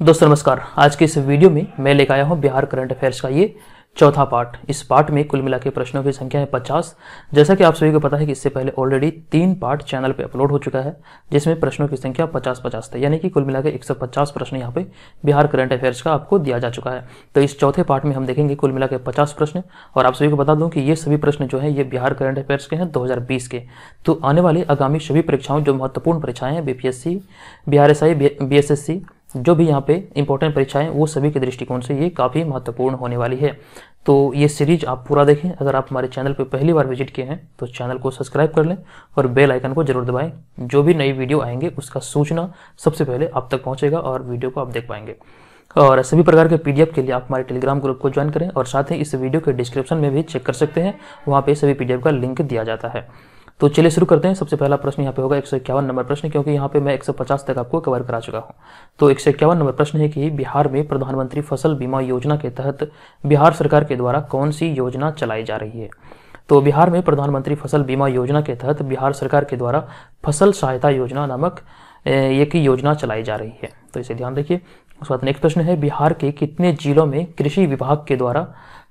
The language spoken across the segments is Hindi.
दोस्तों, नमस्कार। आज के इस वीडियो में मैं लेकर आया हूँ बिहार करंट अफेयर्स का ये चौथा पार्ट। इस पार्ट में कुल मिला के प्रश्नों की संख्या है पचास। जैसा कि आप सभी को पता है कि इससे पहले ऑलरेडी तीन पार्ट चैनल पे अपलोड हो चुका है, जिसमें प्रश्नों की संख्या पचास पचास थे। यानी कि कुल मिला के एक सौ पचास प्रश्न यहाँ पे बिहार करंट अफेयर्स का आपको दिया जा चुका है। तो इस चौथे पार्ट में हम देखेंगे कुल मिला के पचास प्रश्न, और आप सभी को बता दूँ कि ये सभी प्रश्न जो है, ये बिहार करंट अफेयर्स के हैं दो हज़ार बीस के। तो आने वाली आगामी सभी परीक्षाओं, जो महत्वपूर्ण परीक्षाएँ हैं, बीपीएससी बिहार एस आई जो भी यहाँ पे इंपॉर्टेंट परीक्षाएँ वो सभी के दृष्टिकोण से ये काफ़ी महत्वपूर्ण होने वाली है। तो ये सीरीज़ आप पूरा देखें। अगर आप हमारे चैनल पर पहली बार विज़िट किए हैं तो चैनल को सब्सक्राइब कर लें और बेल आइकन को ज़रूर दबाएँ। जो भी नई वीडियो आएँगे, उसका सूचना सबसे पहले आप तक पहुँचेगा और वीडियो को आप देख पाएँगे। और सभी प्रकार के पीडीएफ के लिए आप हमारे टेलीग्राम ग्रुप को ज्वाइन करें और साथ ही इस वीडियो के डिस्क्रिप्शन में भी चेक कर सकते हैं। वहाँ पर सभी पीडीएफ का लिंक दिया जाता है। तो चलिए शुरू करते हैं। सबसे पहला प्रश्न यहाँ पे होगा एक नंबर प्रश्न, क्योंकि यहाँ पे मैं 150 तक आपको कवर करा चुका हूँ। तो एक नंबर प्रश्न है कि बिहार में प्रधानमंत्री फ़सल बीमा योजना के तहत बिहार सरकार के द्वारा कौन सी योजना चलाई जा रही है? तो बिहार में प्रधानमंत्री फ़सल बीमा योजना के तहत बिहार सरकार के द्वारा फ़सल सहायता योजना नामक एक योजना चलाई जा रही है। तो इसे ध्यान रखिए। उसके बाद नेक्स्ट प्रश्न है, बिहार के कितने जिलों में कृषि विभाग के द्वारा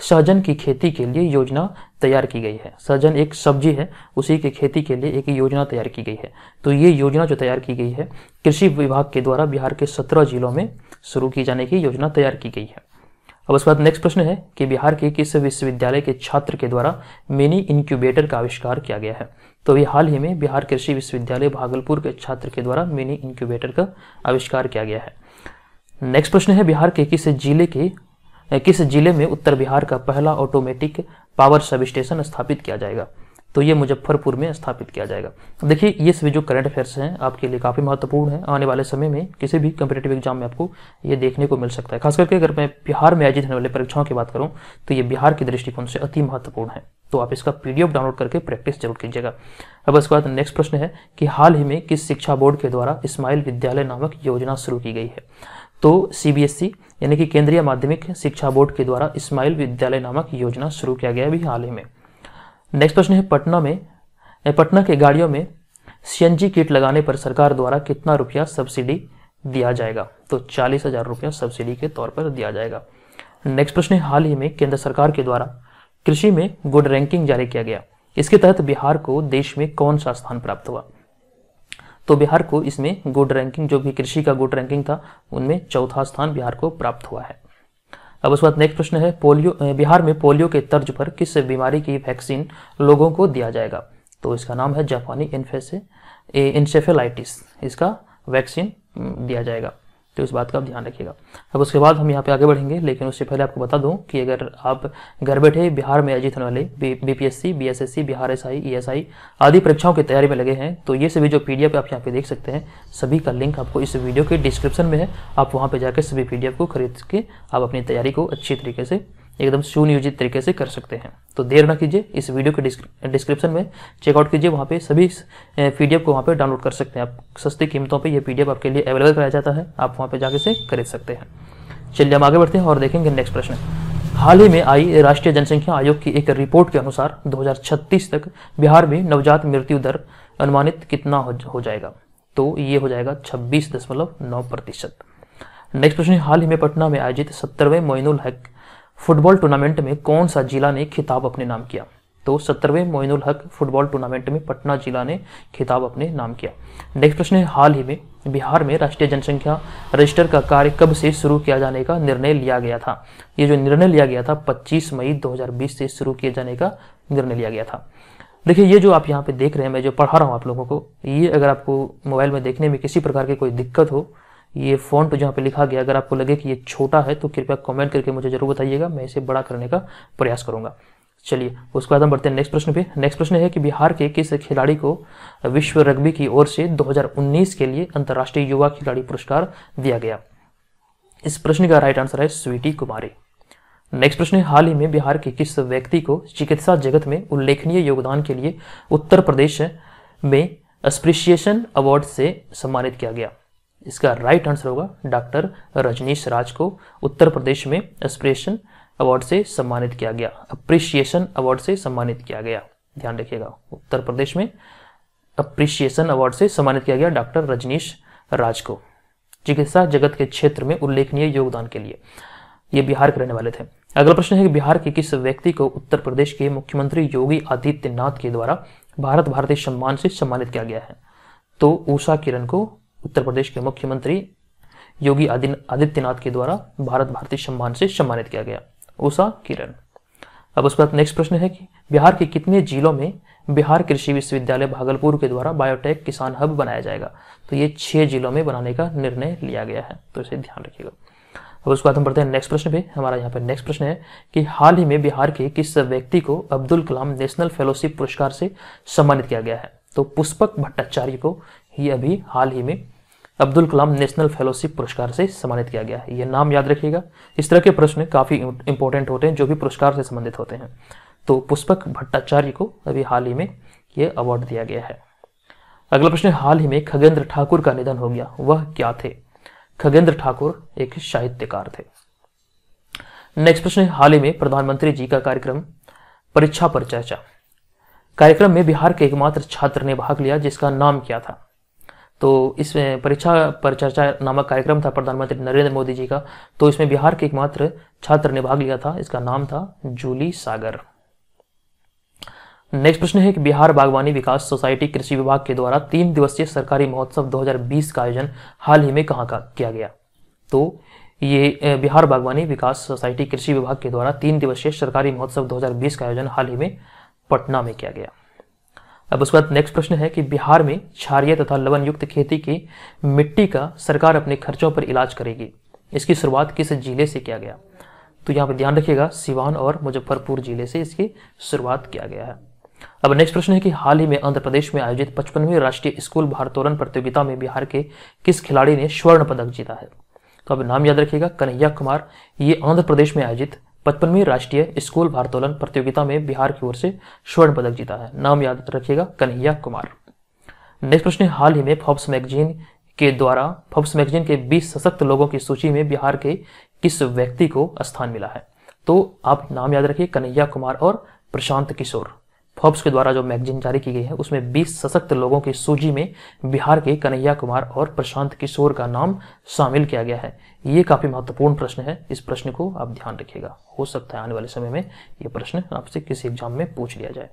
सहजन की खेती के लिए योजना तैयार की गई है। सहजन एक सब्ज़ी है, उसी की खेती के लिए एक योजना तैयार की गई है। तो ये योजना जो तैयार की गई है, कृषि विभाग के द्वारा बिहार के सत्रह जिलों में शुरू की जाने की योजना तैयार की गई है। अब उसके बाद नेक्स्ट प्रश्न है कि बिहार के किस विश्वविद्यालय के छात्र के द्वारा मिनी इंक्यूबेटर का आविष्कार किया गया है? तो ये हाल ही में बिहार कृषि विश्वविद्यालय भागलपुर के छात्र के द्वारा मिनी इंक्यूबेटर का आविष्कार किया गया है। नेक्स्ट प्रश्न है, बिहार के किस ज़िले के, किस ज़िले में उत्तर बिहार का पहला ऑटोमेटिक पावर सब स्टेशन स्थापित किया जाएगा। तो ये मुजफ्फरपुर में स्थापित किया जाएगा। देखिए, ये सभी जो करंट अफेयर्स हैं, आपके लिए काफ़ी महत्वपूर्ण है। आने वाले समय में किसी भी कम्पिटेटिव एग्ज़ाम में आपको ये देखने को मिल सकता है। खास करके अगर मैं बिहार में आयोजित होने वाले परीक्षाओं की बात करूँ तो ये बिहार के दृष्टिकोण से अति महत्वपूर्ण है। तो आप इसका पीडीएफ डाउनलोड करके प्रैक्टिस ज़रूर कीजिएगा। अब इसके बाद नेक्स्ट प्रश्न है कि हाल ही में किस शिक्षा बोर्ड के द्वारा इस्माइल विद्यालय नामक योजना शुरू की गई है? तो सीबीएसई यानी कि केंद्रीय माध्यमिक शिक्षा बोर्ड के द्वारा इस्माइल विद्यालय नामक योजना शुरू किया गया अभी हाल ही में। नेक्स्ट प्रश्न है, पटना में पटना के गाड़ियों में सीएनजी किट लगाने पर सरकार द्वारा कितना रुपया सब्सिडी दिया जाएगा? तो चालीस हज़ार रुपया सब्सिडी के तौर पर दिया जाएगा। नेक्स्ट प्रश्न है, हाल ही में केंद्र सरकार के द्वारा कृषि में गुड रैंकिंग जारी किया गया। इसके तहत बिहार को देश में कौन सा स्थान प्राप्त हुआ? तो बिहार को इसमें गुड रैंकिंग जो भी कृषि का गुड रैंकिंग था, उनमें चौथा स्थान बिहार को प्राप्त हुआ है। अब उसके बाद नेक्स्ट प्रश्न है, पोलियो बिहार में पोलियो के तर्ज पर किस बीमारी की वैक्सीन लोगों को दिया जाएगा? तो इसका नाम है जापानी इन्फेसे इंसेफेलाइटिस इसका वैक्सीन दिया जाएगा। तो इस बात का आप ध्यान रखिएगा। अब उसके बाद हम यहाँ पे आगे बढ़ेंगे, लेकिन उससे पहले आपको बता दूँ कि अगर आप घर बैठे बिहार में आयोजित होने वाले B P S C B S S C Bihar S I E S I आदि परीक्षाओं की तैयारी में लगे हैं तो ये सभी जो पी डी एफ़ आप यहाँ पे देख सकते हैं, सभी का लिंक आपको इस वीडियो के डिस्क्रिप्शन में है। आप वहाँ पर जाकर सभी पी डी एफ़ को खरीद के आप अपनी तैयारी को अच्छी तरीके से एकदम सुनियोजित तरीके से कर सकते हैं। तो देर ना कीजिए, इस वीडियो के डिस्क्रिप्शन में चेकआउट कीजिए, वहाँ पे सभी पीडीएफ को वहाँ पे डाउनलोड कर सकते हैं। आप सस्ती कीमतों पे ये पीडीएफ आपके लिए अवेलेबल कराया जाता है। आप वहाँ पे जाके से खरीद सकते हैं। चलिए हम आगे बढ़ते हैं और देखेंगे नेक्स्ट प्रश्न। हाल ही में आई राष्ट्रीय जनसंख्या आयोग की एक रिपोर्ट के अनुसार 2036 तक बिहार में नवजात मृत्यु दर अनुमानित कितना हो जाएगा? तो ये हो जाएगा छब्बीस नेक्स्ट प्रश्न, हाल ही में पटना में आयोजित सत्तरवें मोइनुल हक फुटबॉल टूर्नामेंट में कौन सा जिला ने खिताब अपने नाम किया? तो सत्तरवें मोइनुल हक फुटबॉल टूर्नामेंट में पटना जिला ने खिताब अपने नाम किया। नेक्स्ट प्रश्न है, हाल ही में बिहार में राष्ट्रीय जनसंख्या रजिस्टर का कार्य कब से शुरू किया जाने का निर्णय लिया गया था? ये जो निर्णय लिया गया था 25 मई 2020 से शुरू किए जाने का निर्णय लिया गया था। देखिए, ये जो आप यहाँ पे देख रहे हैं, मैं जो पढ़ा रहा हूँ आप लोगों को, ये अगर आपको मोबाइल में देखने में किसी प्रकार की कोई दिक्कत हो ये फॉन्ट जहाँ पे लिखा गया, अगर आपको लगे कि ये छोटा है तो कृपया कमेंट करके मुझे ज़रूर बताइएगा। मैं इसे बड़ा करने का प्रयास करूँगा। चलिए, उसके बाद हम बढ़ते हैं नेक्स्ट प्रश्न पे। नेक्स्ट प्रश्न है कि बिहार के किस खिलाड़ी को विश्व रग्बी की ओर से 2019 के लिए अंतर्राष्ट्रीय युवा खिलाड़ी पुरस्कार दिया गया? इस प्रश्न का राइट आंसर है स्वीटी कुमारी। नेक्स्ट प्रश्न है, हाल ही में बिहार के किस व्यक्ति को चिकित्सा जगत में उल्लेखनीय योगदान के लिए उत्तर प्रदेश में अस्प्रिशिएशन अवार्ड से सम्मानित किया गया? इसका राइट आंसर होगा डॉक्टर रजनीश राज को। उत्तर प्रदेश में एस्प्रेशन अवार्ड से सम्मानित किया गया। अप्रिशिएशन अवार्ड से सम्मानित किया गया। ध्यान रखिएगा, उत्तर प्रदेश में अप्रिशिएशन अवार्ड से सम्मानित किया गया डॉक्टर रजनीश राज को। चिकित्सा जगत के क्षेत्र में उल्लेखनीय योगदान के लिए ये बिहार के रहने वाले थे। अगला प्रश्न है कि बिहार के किस व्यक्ति को उत्तर प्रदेश के मुख्यमंत्री योगी आदित्यनाथ के द्वारा भारत भारतीय सम्मान से सम्मानित किया गया है? तो उषा किरण को उत्तर प्रदेश के मुख्यमंत्री योगी आदित्यनाथ के द्वारा भारत भारतीय सम्मान से सम्मानित किया गया। उषा किरण। अब उसके बाद नेक्स्ट प्रश्न है कि बिहार के कितने जिलों में बिहार कृषि विश्वविद्यालय भागलपुर के द्वारा बायोटेक किसान हब बनाया जाएगा? तो ये छह जिलों में बनाने का निर्णय लिया गया है तो इसे ध्यान रखिएगा। अब उसके बाद हम पढ़ते हैं नेक्स्ट प्रश्न पे। हमारा यहाँ पर नेक्स्ट प्रश्न है कि हाल ही में बिहार के किस व्यक्ति को अब्दुल कलाम नेशनल फेलोशिप पुरस्कार से सम्मानित किया गया है? तो पुष्पक भट्टाचार्य को ये अभी हाल ही में अब्दुल कलाम नेशनल फेलोशिप पुरस्कार से सम्मानित किया गया है। ये नाम याद रखिएगा। इस तरह के प्रश्न काफ़ी इंपॉर्टेंट होते हैं, जो भी पुरस्कार से संबंधित होते हैं। तो पुष्पक भट्टाचार्य को अभी हाल ही में ये अवार्ड दिया गया है। अगला प्रश्न, हाल ही में खगेंद्र ठाकुर का निधन हो गया, वह क्या थे? खगेंद्र ठाकुर एक साहित्यकार थे। नेक्स्ट प्रश्न, हाल ही में प्रधानमंत्री जी का कार्यक्रम, परीक्षा पर चर्चा। कार्यक्रम में बिहार के एकमात्र छात्र ने भाग लिया, जिसका नाम क्या था? तो इसमें परीक्षा पर चर्चा नामक कार्यक्रम था प्रधानमंत्री नरेंद्र मोदी जी का। तो इसमें बिहार के एकमात्र छात्र ने भाग लिया था। इसका नाम था जूली सागर। नेक्स्ट प्रश्न है कि बिहार बागवानी विकास सोसाइटी कृषि विभाग के द्वारा तीन दिवसीय सरकारी महोत्सव 2020 का आयोजन हाल ही में कहाँ का किया गया? तो ये बिहार बागवानी विकास सोसाइटी कृषि विभाग के द्वारा तीन दिवसीय सरकारी महोत्सव 2020 का आयोजन हाल ही में पटना में किया गया। अब उसके बाद नेक्स्ट प्रश्न है कि बिहार में क्षारिय तथा लवन युक्त खेती की मिट्टी का सरकार अपने खर्चों पर इलाज करेगी। इसकी शुरुआत किस ज़िले से किया गया? तो यहाँ पर ध्यान रखिएगा, सिवान और मुजफ्फरपुर ज़िले से इसकी शुरुआत किया गया है। अब नेक्स्ट प्रश्न है कि हाल ही में आंध्र प्रदेश में आयोजित पचपनवीं राष्ट्रीय स्कूल भारोत्तोलन प्रतियोगिता में बिहार के किस खिलाड़ी ने स्वर्ण पदक जीता है? तो अब नाम याद रखिएगा, कन्हैया कुमार। ये आंध्र प्रदेश में आयोजित पचपनवीं राष्ट्रीय स्कूल भारतोलन प्रतियोगिता में बिहार की ओर से स्वर्ण पदक जीता है। नाम याद रखिएगा, कन्हैया कुमार। नेक्स्ट प्रश्न हाल ही में फॉब्स मैगजीन के द्वारा, फॉब्स मैगजीन के 20 सशक्त लोगों की सूची में बिहार के किस व्यक्ति को स्थान मिला है? तो आप नाम याद रखिए, कन्हैया कुमार और प्रशांत किशोर। फॉब्स के द्वारा जो मैगजीन जारी की गई है, उसमें 20 सशक्त लोगों की सूची में बिहार के कन्हैया कुमार और प्रशांत किशोर का नाम शामिल किया गया है। ये काफ़ी महत्वपूर्ण प्रश्न है। इस प्रश्न को आप ध्यान रखिएगा। हो सकता है आने वाले समय में ये प्रश्न आपसे किसी एग्ज़ाम में पूछ लिया जाए।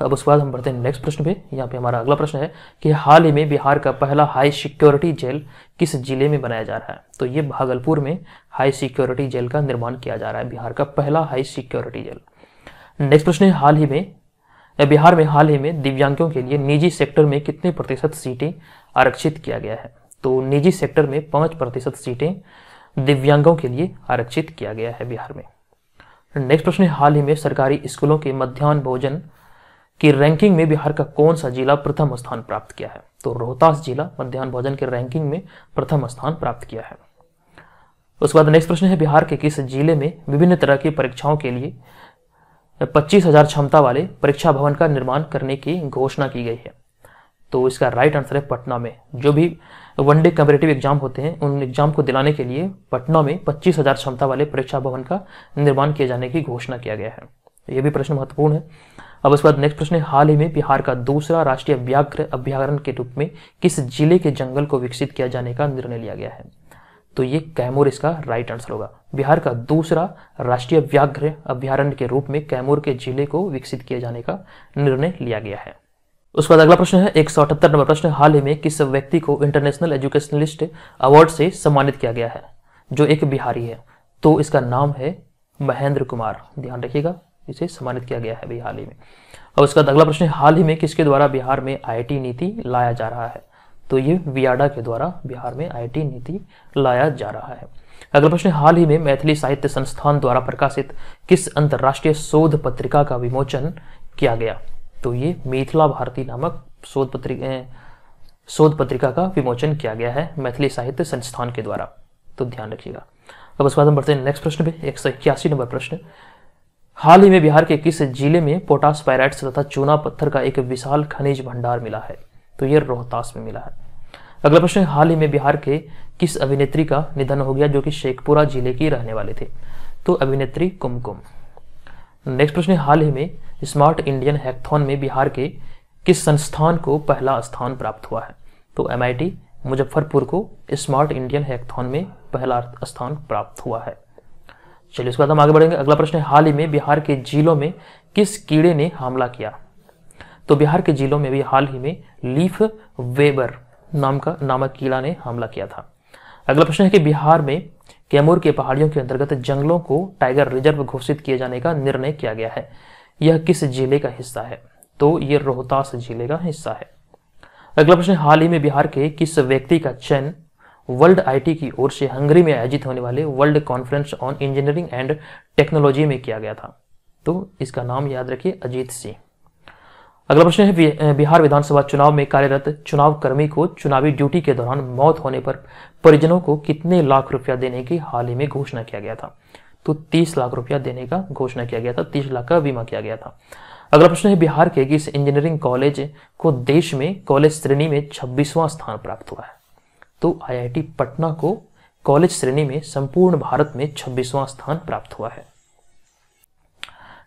अब उसके बाद हम बढ़ते हैं नेक्स्ट प्रश्न पे। यहाँ पे हमारा अगला प्रश्न है कि हाल ही में बिहार का पहला हाई सिक्योरिटी जेल किस ज़िले में बनाया जा रहा है? तो ये भागलपुर में हाई सिक्योरिटी जेल का निर्माण किया जा रहा है। बिहार का पहला हाई सिक्योरिटी जेल नेक्स्ट प्रश्न है, हाल ही में बिहार में हाल ही में दिव्यांगों के लिए निजी सेक्टर में कितने प्रतिशत सीटें आरक्षित किया गया है? तो निजी सेक्टर में पाँच प्रतिशत सीटें दिव्यांगों के लिए आरक्षित किया गया है बिहार में। नेक्स्ट प्रश्न है, हाल ही में सरकारी स्कूलों के मध्यान्ह भोजन की रैंकिंग में बिहार का कौन सा जिला प्रथम स्थान प्राप्त किया है? तो रोहतास जिला मध्यान्ह भोजन के रैंकिंग में प्रथम स्थान प्राप्त किया है। उसके बाद नेक्स्ट प्रश्न है, बिहार के किस ज़िले में विभिन्न तरह की परीक्षाओं के लिए पच्चीस हज़ार क्षमता वाले परीक्षा भवन का निर्माण करने की घोषणा की गई है। तो इसका राइट आंसर है पटना में। जो भी वनडे कम्परेटिव एग्ज़ाम होते हैं, उन एग्ज़ाम को दिलाने के लिए पटना में पच्चीस हज़ार क्षमता वाले परीक्षा भवन का निर्माण किए जाने की घोषणा किया गया है। यह भी प्रश्न महत्वपूर्ण है। अब उसके बाद नेक्स्ट प्रश्न है, हाल ही में बिहार का दूसरा राष्ट्रीय व्याघ्र अभ्यारण्य के रूप में किस ज़िले के जंगल को विकसित किया जाने का निर्णय लिया गया है? तो ये कैमूर इसका राइट आंसर होगा। बिहार का दूसरा राष्ट्रीय व्याघ्र अभ्यारण्य के रूप में कैमूर के ज़िले को विकसित किए जाने का निर्णय लिया गया है। उसके बाद अगला प्रश्न है, एक सौ अठहत्तर नंबर प्रश्न हाल ही में किस व्यक्ति को इंटरनेशनल एजुकेशनलिस्ट अवार्ड से सम्मानित किया गया है, जो एक बिहारी है? तो इसका नाम है महेंद्र कुमार। ध्यान रखिएगा, इसे सम्मानित किया गया है अभी हाल ही में। और उसका अगला प्रश्न है, हाल ही में किसके द्वारा बिहार में आईटी नीति लाया जा रहा है? तो ये वियाडा के द्वारा बिहार में आईटी नीति लाया जा रहा है। अगला प्रश्न, हाल ही में मैथिली साहित्य संस्थान द्वारा प्रकाशित किस अंतर्राष्ट्रीय शोध पत्रिका का विमोचन किया गया? तो ये मिथिला भारती नामक शोध पत्रिका शोध पत्रिका का विमोचन किया गया है मैथिली साहित्य संस्थान के द्वारा। तो ध्यान रखिएगा। अब उसके बाद हम बढ़ते हैं नेक्स्ट प्रश्न पे, एक सौ इक्यासी नंबर प्रश्न। हाल ही में बिहार के किस ज़िले में पोटास पायराइट्स तथा चूना पत्थर का एक विशाल खनिज भंडार मिला है? तो ये रोहतास में मिला है। अगला प्रश्न हाल ही में बिहार के किस अभिनेत्री का निधन हो गया जो कि शेखपुरा ज़िले की रहने वाले थे? तो अभिनेत्री कुमकुम। नेक्स्ट प्रश्न हाल ही में स्मार्ट इंडियन हैकथॉन में बिहार के किस संस्थान को पहला स्थान प्राप्त हुआ है? तो एमआईटी मुजफ्फरपुर को स्मार्ट इंडियन हैकथॉन में पहला स्थान प्राप्त हुआ है। चलिए, उसके बाद हम आगे बढ़ेंगे। अगला प्रश्न हाल ही में बिहार के जिलों में किस कीड़े ने हमला किया? तो बिहार के जिलों में भी हाल ही में लीफ वेबर नाम का, नामक कीड़ा ने हमला किया था। अगला प्रश्न है कि बिहार में कैमूर के पहाड़ियों के अंतर्गत जंगलों को टाइगर रिज़र्व घोषित किए जाने का निर्णय किया गया है। यह किस ज़िले का हिस्सा है? तो यह रोहतास ज़िले का हिस्सा है। अगला प्रश्न हाल ही में बिहार के किस व्यक्ति का चयन वर्ल्ड आईटी की ओर से हंगरी में आयोजित होने वाले world conference on engineering and technology में किया गया था? तो इसका नाम याद रखिए, अजीत सिंह। अगला प्रश्न है बिहार विधानसभा चुनाव में कार्यरत चुनाव कर्मी को चुनावी ड्यूटी के दौरान मौत होने पर परिजनों को कितने लाख रुपया देने की हाल ही में घोषणा किया गया था? तो 30 लाख रुपया देने का घोषणा किया गया था 30 लाख का बीमा किया गया था। अगला प्रश्न है, बिहार के किस इंजीनियरिंग कॉलेज को देश में कॉलेज श्रेणी में छब्बीसवां स्थान प्राप्त हुआ है? तो आईआईटी पटना को कॉलेज श्रेणी में संपूर्ण भारत में छब्बीसवां स्थान प्राप्त हुआ है।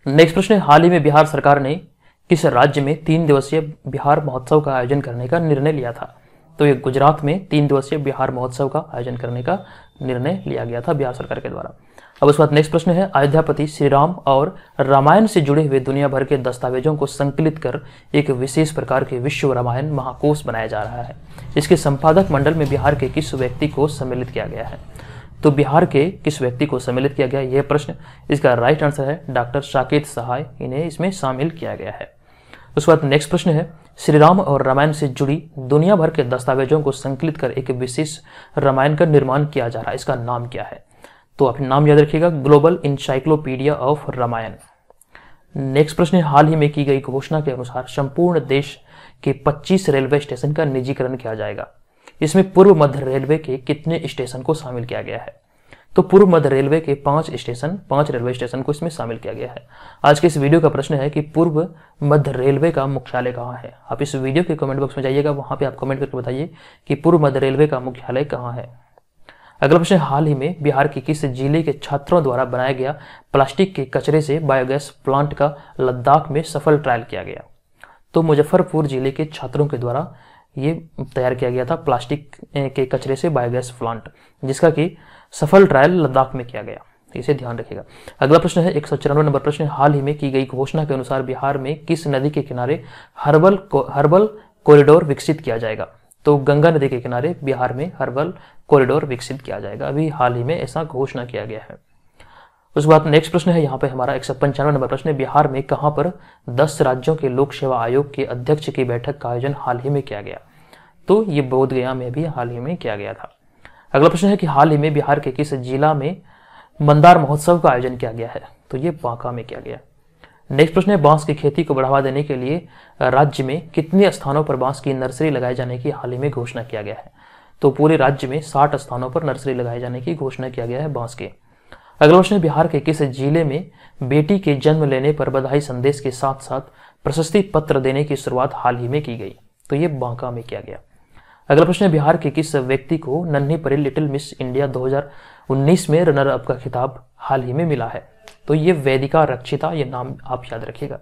नेक्स्ट प्रश्न हाल ही में बिहार सरकार ने किस राज्य में तीन दिवसीय बिहार महोत्सव का आयोजन करने का निर्णय लिया था? तो ये गुजरात में तीन दिवसीय बिहार महोत्सव का आयोजन करने का निर्णय लिया गया था बिहार सरकार के द्वारा। अब उसके बाद नेक्स्ट प्रश्न है, अयोध्यापति श्री राम और रामायण से जुड़े हुए दुनिया भर के दस्तावेजों को संकलित कर एक विशेष प्रकार के विश्व रामायण महाकोश बनाया जा रहा है। इसके संपादक मंडल में बिहार के किस व्यक्ति को सम्मिलित किया गया है? तो बिहार के किस व्यक्ति को सम्मिलित किया गया, यह प्रश्न, इसका राइट आंसर है डॉक्टर साकेत सहाय। इन्हें इसमें शामिल किया गया है। उसके बाद नेक्स्ट प्रश्न है श्री राम और रामायण से जुड़ी दुनिया भर के दस्तावेजों को संकलित कर एक विशेष रामायण का निर्माण किया जा रहा है, इसका नाम क्या है? तो आप नाम याद रखिएगा global encyclopedia of Ramayana next प्रश्न हाल ही में की गई घोषणा के अनुसार संपूर्ण देश के 25 रेलवे स्टेशन का निजीकरण किया जाएगा। इसमें पूर्व मध्य रेलवे के कितने स्टेशन को शामिल किया गया है? तो पूर्व मध्य रेलवे के पाँच स्टेशन, पाँच रेलवे स्टेशन को इसमें शामिल किया गया है। आज के इस वीडियो का प्रश्न है कि पूर्व मध्य रेलवे का मुख्यालय कहाँ है? आप इस वीडियो के कमेंट बॉक्स में जाइएगा, वहाँ पे आप कमेंट करके बताइए कि पूर्व मध्य रेलवे का मुख्यालय कहाँ है। अगला प्रश्न हाल ही में बिहार के किस ज़िले के छात्रों द्वारा बनाया गया प्लास्टिक के कचरे से बायोगैस प्लांट का लद्दाख में सफल ट्रायल किया गया? तो मुजफ्फरपुर ज़िले के छात्रों के द्वारा ये तैयार किया गया था प्लास्टिक के कचरे से बायोगैस प्लांट, जिसका कि सफल ट्रायल लद्दाख में किया गया। इसे ध्यान रखिएगा। अगला प्रश्न है, एक सौ चौरानवे नंबर प्रश्न हाल ही में की गई घोषणा के अनुसार बिहार में किस नदी के किनारे हर्बल हर्बल कॉरिडोर विकसित किया जाएगा? तो गंगा नदी के किनारे बिहार में हर्बल कॉरिडोर विकसित किया जाएगा। अभी हाल ही में ऐसा घोषणा किया गया है। उसके बाद नेक्स्ट प्रश्न है, यहाँ पे हमारा एक सौ पंचानवे नंबर प्रश्न बिहार में कहाँ पर दस राज्यों के लोक सेवा आयोग के अध्यक्ष की बैठक का आयोजन हाल ही में किया गया? तो ये बोधगया में भी हाल ही में किया गया था। अगला प्रश्न है कि हाल ही में बिहार के किस जिला में मंदार महोत्सव का आयोजन किया गया है? तो ये बांका में किया गया। नेक्स्ट प्रश्न है, बाँस की खेती को बढ़ावा देने के लिए राज्य में कितने स्थानों पर बाँस की नर्सरी लगाए जाने की हाल ही में घोषणा किया गया है? तो पूरे राज्य में 60 स्थानों पर नर्सरी लगाए जाने की घोषणा किया गया है बाँस के। अगला प्रश्न है, बिहार के किस ज़िले में बेटी के जन्म लेने पर बधाई संदेश के साथ साथ प्रशस्ति पत्र देने की शुरुआत हाल ही में की गई? तो ये बांका में किया गया। अगला प्रश्न है, बिहार के किस व्यक्ति को नन्ही परी लिटिल मिस इंडिया 2019 में रनर अप का खिताब हाल ही में मिला है? तो ये वैदिका रक्षिता, ये नाम आप याद रखिएगा।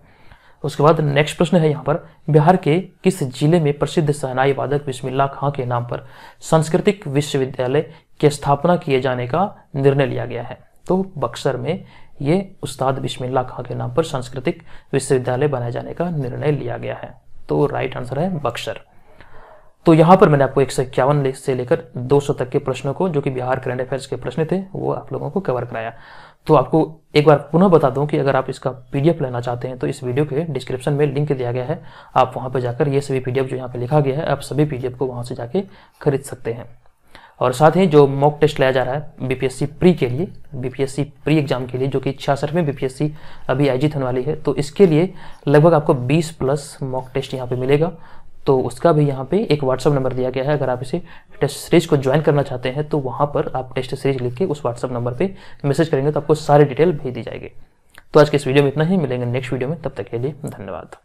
उसके बाद नेक्स्ट प्रश्न है यहाँ पर, बिहार के किस ज़िले में प्रसिद्ध सहनाई वादक बिस्मिल्ला खां के नाम पर सांस्कृतिक विश्वविद्यालय की स्थापना किए जाने का निर्णय लिया गया है? तो बक्सर में ये उस्ताद बिस्मिल्ला खां के नाम पर सांस्कृतिक विश्वविद्यालय बनाए जाने का निर्णय लिया गया है। तो राइट आंसर है बक्सर। तो यहाँ पर मैंने आपको एक सौ इक्यावन से लेकर 200 तक के प्रश्नों को, जो कि बिहार करंट अफेयर्स के प्रश्न थे, वो आप लोगों को कवर कराया। तो आपको एक बार पुनः बता दूँ कि अगर आप इसका पीडीएफ लेना चाहते हैं तो इस वीडियो के डिस्क्रिप्शन में लिंक दिया गया है। आप वहाँ पर जाकर ये सभी पीडीएफ जो यहाँ पे लिखा गया है, आप सभी पीडीएफ को वहाँ से जाके खरीद सकते हैं। और साथ ही जो मॉक टेस्ट लाया जा रहा है बीपीएससी प्री के लिए बीपीएससी प्री एग्ज़ाम के लिए, जो कि छियासठवें बीपीएससी अभी आयोजित होने वाली है तो इसके लिए लगभग आपको 20 प्लस मॉक टेस्ट यहाँ पे मिलेगा। तो उसका भी यहाँ पे एक व्हाट्सअप नंबर दिया गया है। अगर आप इसे टेस्ट सीरीज़ को ज्वाइन करना चाहते हैं तो वहाँ पर आप टेस्ट सीरीज़ लिख के उस व्हाट्सअप नंबर पे मैसेज करेंगे तो आपको सारी डिटेल भेज दी जाएगी। तो आज के इस वीडियो में इतना ही। मिलेंगे नेक्स्ट वीडियो में। तब तक के लिए धन्यवाद।